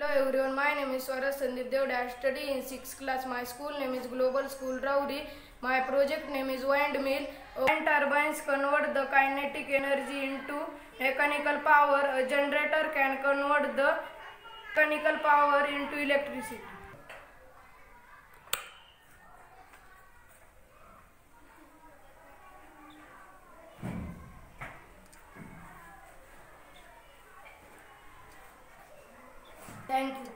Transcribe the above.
Hello everyone, my name is Swaraj Sandeep Dev. I study in 6th class. My school name is Global School Rauri. My project name is Windmill. Wind turbines convert the kinetic energy into mechanical power. A generator can convert the mechanical power into electricity. Thank you.